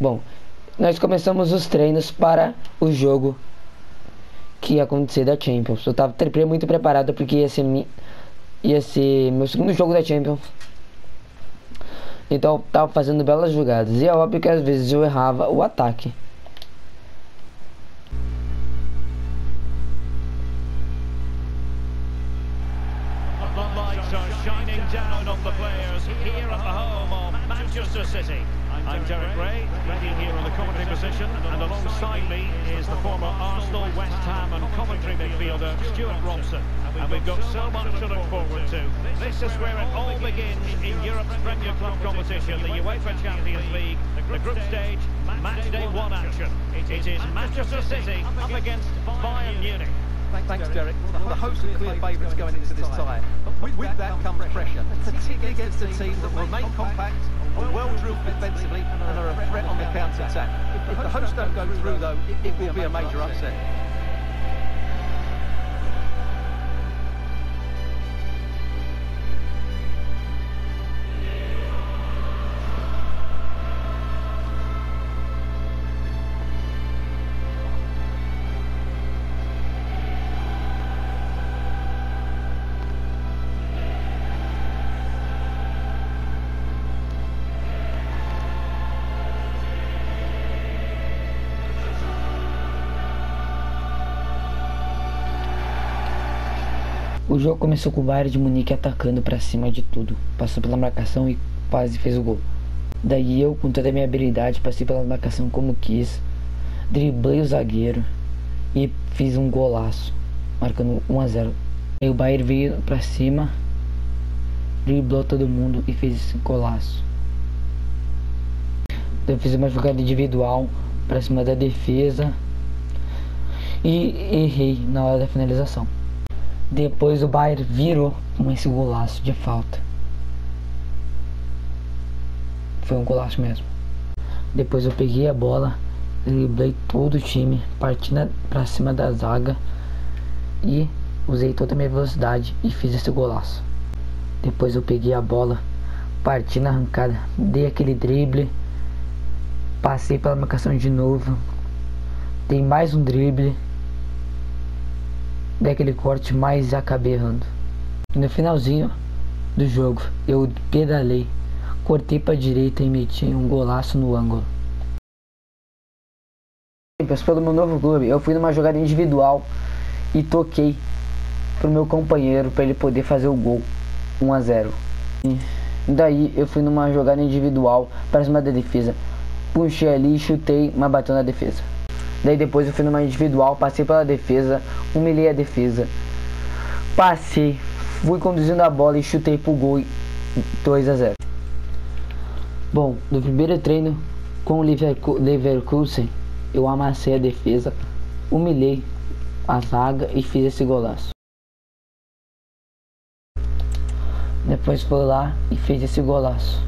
Bom, nós começamos os treinos para o jogo que ia acontecer da Champions. Eu tava muito preparado porque ia ser, ia ser meu segundo jogo da Champions. Então eu tava fazendo belas jogadas. E é óbvio que às vezes eu errava o ataque. Manchester City. I'm Derek Ray, ready here on the commentary position, and alongside me is the former Arsenal, West Ham and Coventry midfielder, Stuart Robson. And we've got so much to look forward to. This is where it all begins in Europe's Premier Club competition, the UEFA Champions League, the group stage, match day one action. It is Manchester City up against Bayern Munich. Thanks, Derek. The hosts are clear favourites going into this tie. But with that comes pressure, particularly against a team that will remain compact, are well drilled defensively, and are a threat on the counter-attack. If the hosts don't go through, though, it will be a major upset. O jogo começou com o Bayern de Munique atacando para cima de tudo, passou pela marcação e quase fez o gol. Daí eu, com toda a minha habilidade, passei pela marcação como quis, driblei o zagueiro e fiz um golaço, marcando 1 a 0. Aí o Bayern veio para cima, driblou todo mundo e fez esse golaço. Eu fiz uma jogada individual para cima da defesa e errei na hora da finalização. Depois o Bayern virou com esse golaço de falta. Foi um golaço mesmo. Depois eu peguei a bola, driblei todo o time, parti para cima da zaga e usei toda a minha velocidade e fiz esse golaço. Depois eu peguei a bola, parti na arrancada, dei aquele drible, passei pela marcação de novo, dei mais um drible daquele corte, mas acabei errando. No finalzinho do jogo, eu pedalei, cortei para direita e meti um golaço no ângulo. Pelo meu novo clube, eu fui numa jogada individual e toquei pro meu companheiro para ele poder fazer o gol 1 a 0. E daí eu fui numa jogada individual para cima da defesa. Puxei ali, chutei, mas bateu na defesa. Daí depois eu fui numa individual, passei pela defesa, humilhei a defesa. Passei, fui conduzindo a bola e chutei pro gol 2 a 0. Bom, no primeiro treino com o Leverkusen, eu amassei a defesa, humilhei a zaga e fiz esse golaço. Depois fui lá e fiz esse golaço.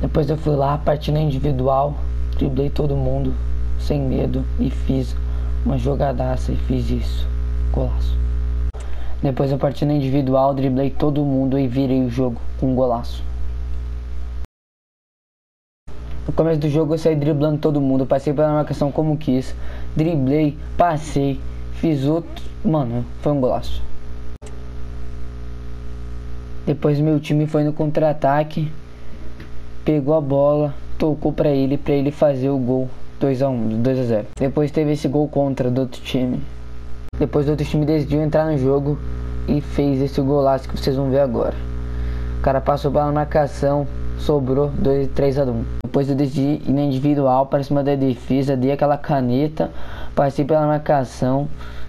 Depois eu fui lá, partindo individual, driblei todo mundo, sem medo e fiz uma jogadaça e fiz isso. Golaço. Depois eu parti na individual, driblei todo mundo e virei o jogo com um golaço. No começo do jogo eu saí driblando todo mundo, passei pela marcação como quis, driblei, passei, fiz outro. Mano, foi um golaço. Depois meu time foi no contra-ataque, pegou a bola, tocou para ele, para ele fazer o gol 2 a 1 2 a 0 Depois teve esse gol contra do outro time. Depois o outro time decidiu entrar no jogo e fez esse golaço que vocês vão ver agora. O cara passou pela marcação, sobrou 2 3 a 1 Depois eu decidi ir na individual para cima da defesa, dei aquela caneta, passei pela marcação,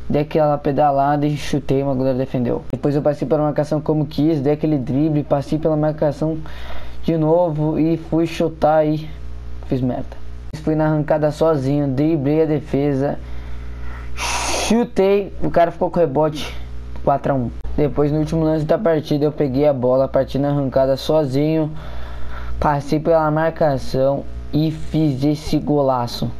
dei aquela pedalada e chutei, uma goleira defendeu. Depois eu passei pela marcação como quis, dei aquele drible, passei pela marcação de novo e fui chutar e fiz meta. Fui na arrancada sozinho, driblei a defesa, chutei, o cara ficou com rebote 4 a 1 Depois no último lance da partida eu peguei a bola, parti na arrancada sozinho, passei pela marcação e fiz esse golaço.